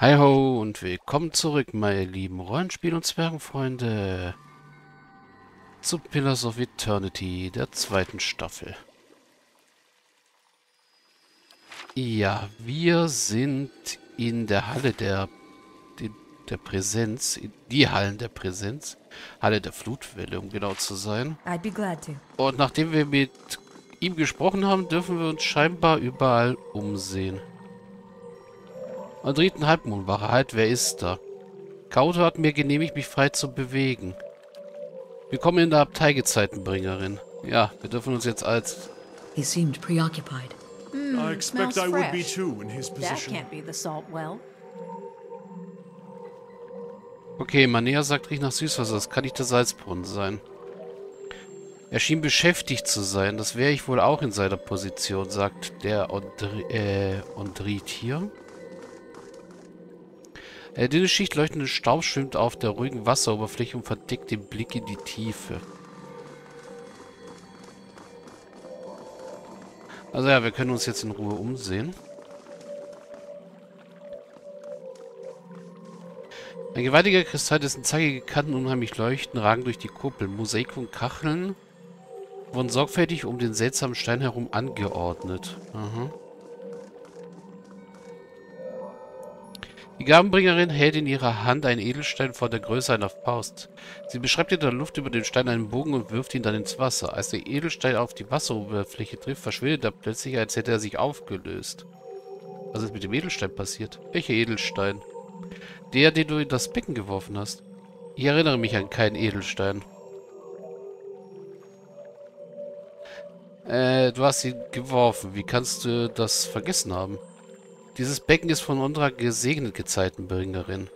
Hi ho und willkommen zurück, meine lieben Rollenspiel- und Zwergenfreunde, zu Pillars of Eternity, der zweiten Staffel. Ja, wir sind in der Halle der, der, der Präsenz, die Hallen der Präsenz, Halle der Flutwelle, um genau zu sein. I'd be glad to. Und nachdem wir mit ihm gesprochen haben, dürfen wir uns scheinbar überall umsehen. Und Halbmondwache, halt, wer ist da? Kauto hat mir genehmigt, mich frei zu bewegen. Willkommen in der Abteigezeitenbringerin. Ja, wir dürfen uns jetzt als... He seemed preoccupied. I expect I would be too in his That position. can't be the salt well. Okay, Manea sagt, riecht nach Süßwasser. Das kann nicht der Salzbrunnen sein. Er schien beschäftigt zu sein. Das wäre ich wohl auch in seiner Position, sagt der äh, Ondrit hier. Eine dünne Schicht leuchtenden Staub schwimmt auf der ruhigen Wasseroberfläche und verdeckt den Blick in die Tiefe. Also ja, wir können uns jetzt in Ruhe umsehen. Ein gewaltiger Kristall, dessen zackige Kanten unheimlich leuchten, ragen durch die Kuppel. Mosaik und Kacheln wurden sorgfältig um den seltsamen Stein herum angeordnet. Aha. Die Gabenbringerin hält in ihrer Hand einen Edelstein vor der Größe einer Faust. Sie beschreibt in der Luft über den Stein einen Bogen und wirft ihn dann ins Wasser. Als der Edelstein auf die Wasseroberfläche trifft, verschwindet er plötzlich, als hätte er sich aufgelöst. Was ist mit dem Edelstein passiert? Welcher Edelstein? Der, den du in das Becken geworfen hast. Ich erinnere mich an keinen Edelstein. Äh, du hast ihn geworfen. Wie kannst du das vergessen haben? Dieses Becken ist von unserer gesegnet Gezeitenbringerin.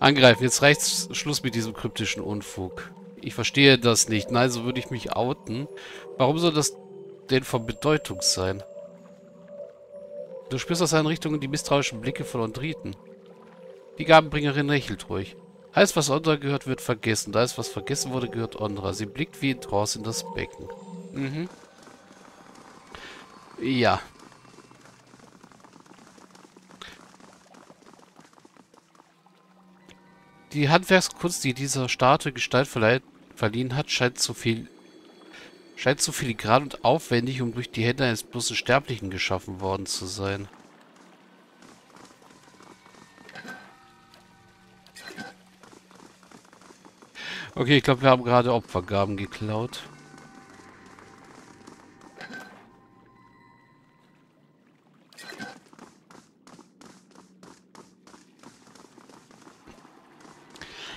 Angreifen, jetzt reicht's Schluss mit diesem kryptischen Unfug. Ich verstehe das nicht. Nein, so würde ich mich outen. Warum soll das denn von Bedeutung sein? Du spürst aus seinen Richtungen die misstrauischen Blicke von Ondriten. Die Gabenbringerin lächelt ruhig. Alles, was Ondra gehört, wird vergessen. Ist, was vergessen wurde, gehört Ondra. Sie blickt wie in Trance in das Becken. Mhm. Ja. Die Handwerkskunst, die dieser Statue Gestalt verliehen hat, scheint zu viel scheint zu filigran und aufwendig, um durch die Hände eines bloßen Sterblichen geschaffen worden zu sein. Okay, ich glaube, wir haben gerade Opfergaben geklaut.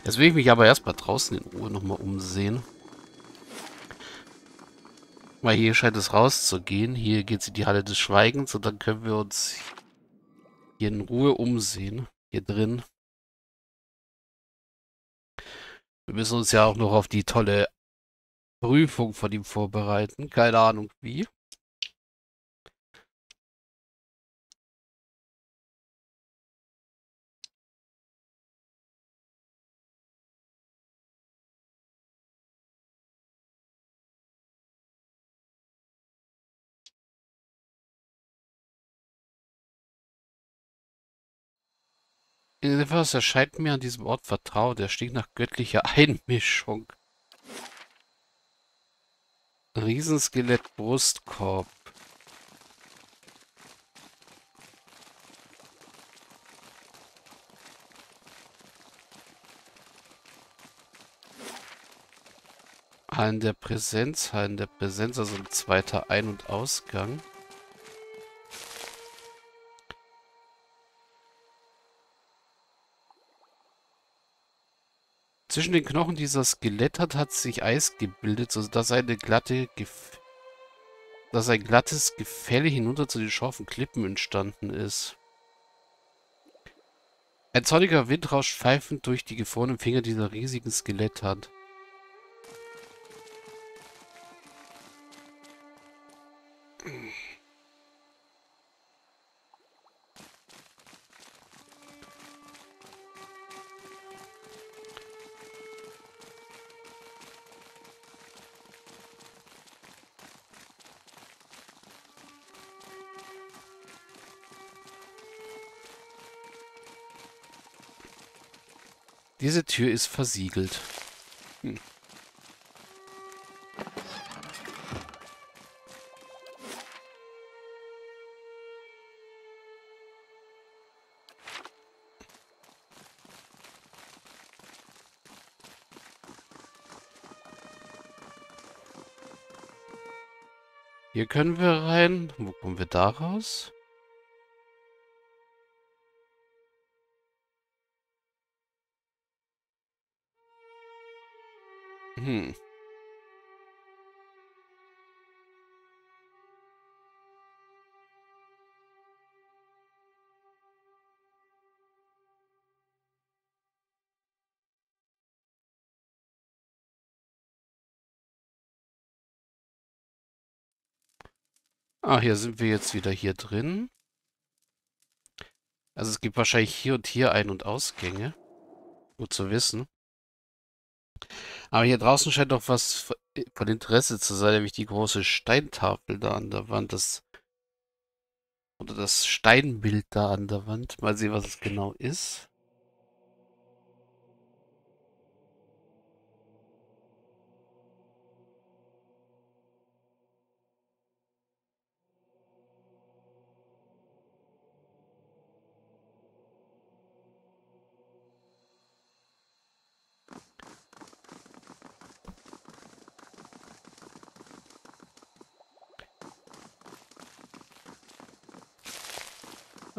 Jetzt will ich mich aber erstmal draußen in Ruhe nochmal umsehen. Weil hier scheint es rauszugehen. Hier geht es in die Halle des Schweigens und dann können wir uns hier in Ruhe umsehen. Hier drin. Wir müssen uns ja auch noch auf die tolle Prüfung von ihm vorbereiten. Keine Ahnung wie. Etwas erscheint mir an diesem Ort vertraut. Er stinkt nach göttlicher Einmischung. Riesenskelett Brustkorb. Hallen der Präsenz, Hallen der Präsenz, also ein zweiter Ein- und Ausgang. Zwischen den Knochen dieser Skelett hat, sich Eis gebildet, sodass eine glatte Gef dass ein glattes Gefälle hinunter zu den scharfen Klippen entstanden ist. Ein zorniger Wind rauscht pfeifend durch die gefrorenen Finger dieser riesigen Skeletthand. Mm. Diese Tür ist versiegelt. Hm. Hier können wir rein. Wo kommen wir da raus? Hm. Ah, hier sind wir jetzt wieder hier drin. Also es gibt wahrscheinlich hier und hier Ein- und Ausgänge. Gut zu wissen. Aber hier draußen scheint doch was von Interesse zu sein, nämlich die große Steintafel da an der Wand. Das, oder das Steinbild da an der Wand. Mal sehen, was es genau ist.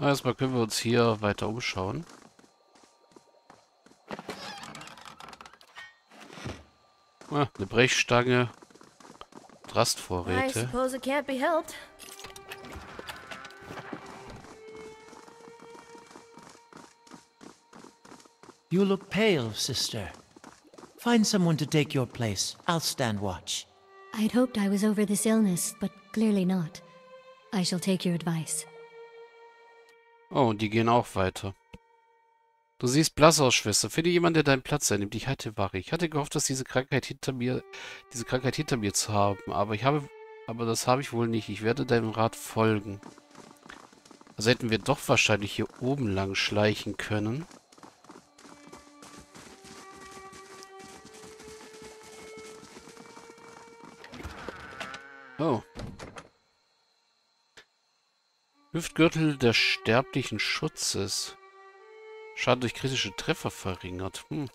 Erstmal können wir uns hier weiter umschauen. Ah, eine Brechstange. Rastvorräte. suppose it can't be helped. You look pale, sister. Find someone to take your place. I'll stand watch. I'd hoped I was over this illness, but clearly not. I shall take your advice. Oh, und die gehen auch weiter. Du siehst blass aus, Schwester. Finde jemanden, der deinen Platz einnimmt. Ich hatte Wache. Ich hatte gehofft, dass diese Krankheit hinter mir, diese Krankheit hinter mir zu haben. Aber ich habe, aber das habe ich wohl nicht. Ich werde deinem Rat folgen. Also hätten wir doch wahrscheinlich hier oben lang schleichen können. Oh. Hüftgürtel des sterblichen Schutzes. Schaden durch kritische Treffer verringert. Hm.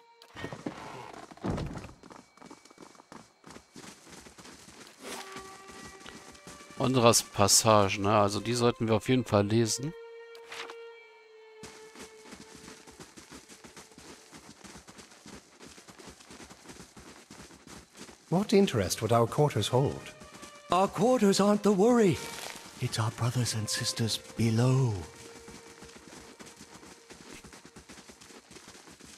Ondras Passage, ne? Also die sollten wir auf jeden Fall lesen. What interest would our quarters hold? Our quarters aren't the worry. It's our brothers and sisters below.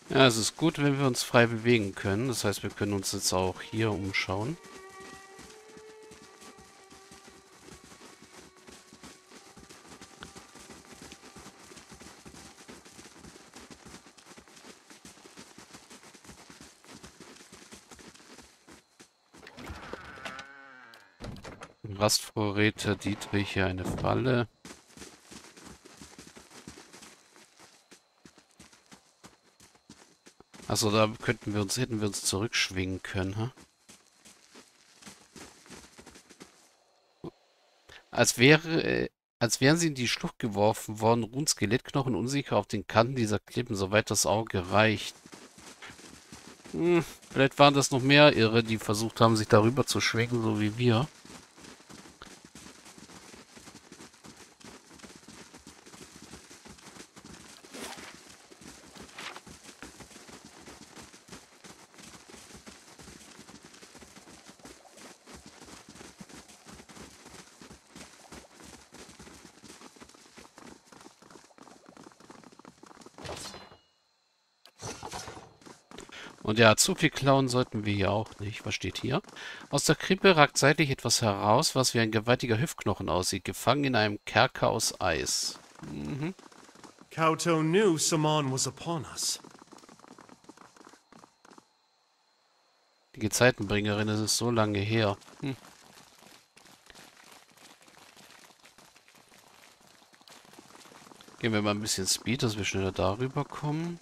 Ja, es ist gut, wenn wir uns frei bewegen können. Das heißt, wir können uns jetzt auch hier umschauen. Rastvorräte, Dietrich, hier eine Falle. Achso, da könnten wir uns, hätten wir uns zurückschwingen können, ha? Als wäre, äh, als wären sie in die Schlucht geworfen worden, ruhen Skelettknochen unsicher auf den Kanten dieser Klippen, soweit das Auge reicht. Hm, vielleicht waren das noch mehr Irre, die versucht haben, sich darüber zu schwingen, so wie wir. Und ja, zu viel klauen sollten wir hier auch nicht. Was steht hier? Aus der Krippe ragt seitlich etwas heraus, was wie ein gewaltiger Hüftknochen aussieht, gefangen in einem Kerker aus Eis. Mhm. Kauto knew Saman was upon us. Die Gezeitenbringerin, das ist so lange her. Hm. Gehen wir mal ein bisschen Speed, dass wir schneller darüber kommen.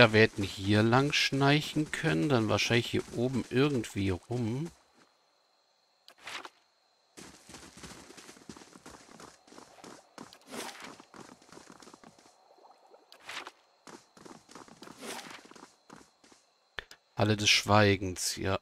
Naja, wir hätten hier lang schleichen können, dann wahrscheinlich hier oben irgendwie rum. Halle des Schweigens, ja.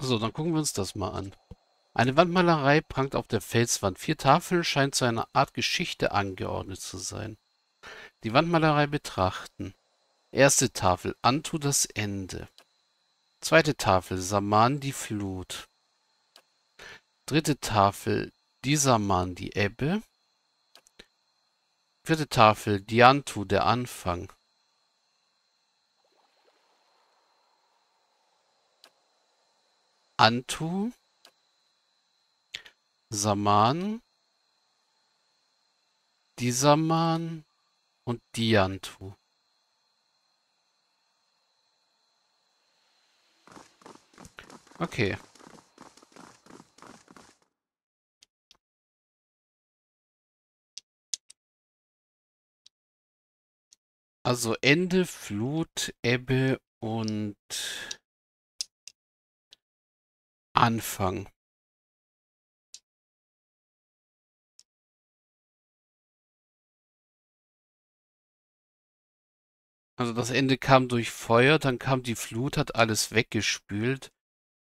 So, dann gucken wir uns das mal an. Eine Wandmalerei prangt auf der Felswand. Vier Tafeln scheinen zu einer Art Geschichte angeordnet zu sein. Die Wandmalerei betrachten. Erste Tafel, Antu das Ende. Zweite Tafel, Saman die Flut. Dritte Tafel, Disaman die Ebbe. Vierte Tafel, Diantu der Anfang. Antu, Saman, Disaman und Diantu. Okay. Also Ende, Flut, Ebbe und Anfang. Also das Ende kam durch Feuer, dann kam die Flut, hat alles weggespült.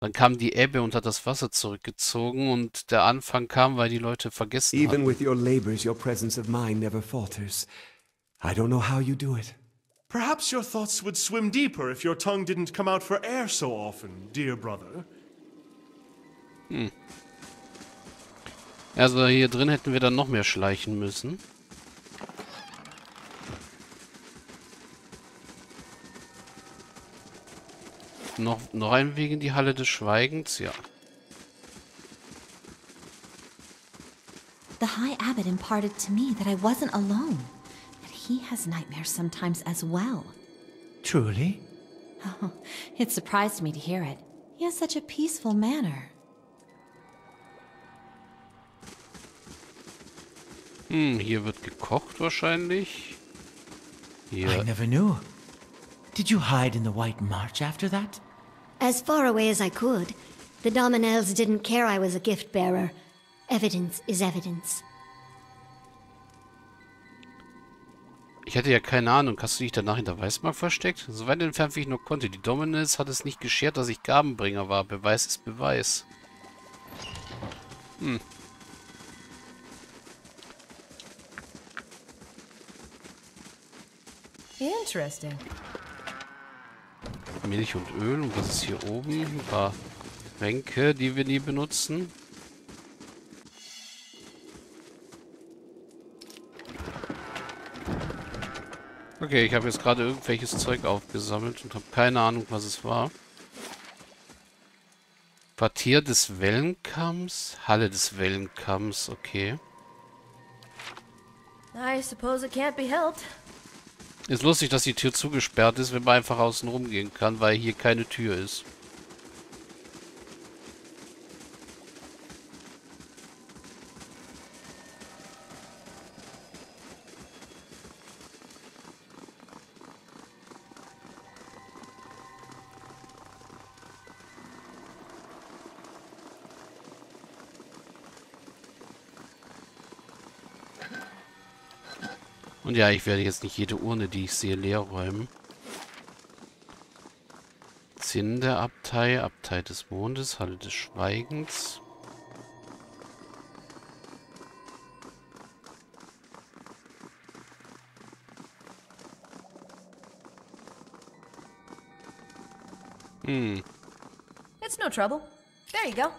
Dann kam die Ebbe und hat das Wasser zurückgezogen und der Anfang kam, weil die Leute vergessen Even hatten. with your labors, your presence of mind never falters. I don't know how you do it. Perhaps your thoughts would swim deeper if your tongue didn't come out for air so often, dear brother. Also hier drin hätten wir dann noch mehr schleichen müssen. Noch, noch ein Weg in die Halle des Schweigens, ja. The High Abbot imparted to me that I wasn't alone, that he has nightmares sometimes as well. Truly? Oh, it surprised me to hear it. He has such a peaceful manner. Hm, hier wird gekocht wahrscheinlich. Hier. I never knew. Did you hide in the White March after that? As far away as I could. The Dominels didn't care I was a gift bearer. Evidence is evidence. Ich hatte ja keine Ahnung. Hast du dich danach in der Weißmark versteckt? So weit entfernt, wie ich nur konnte. Die Dominus hat es nicht geschert, dass ich Gabenbringer war. Beweis ist Beweis. Hm. Interesting. Milch und Öl. Und was ist hier oben? Ein paar Tränke, die wir nie benutzen. Okay, ich habe jetzt gerade irgendwelches Zeug aufgesammelt und habe keine Ahnung, was es war. Quartier des Wellenkamms? Halle des Wellenkamms, okay. I suppose it can't be helped. Ist lustig, dass die Tür zugesperrt ist, wenn man einfach außen rumgehen kann, weil hier keine Tür ist. Und ja, ich werde jetzt nicht jede Urne, die ich sehe, leer räumen. Zinn der Abtei, Abtei des Mondes, Halle des Schweigens. Hm, It's no trouble. There you go.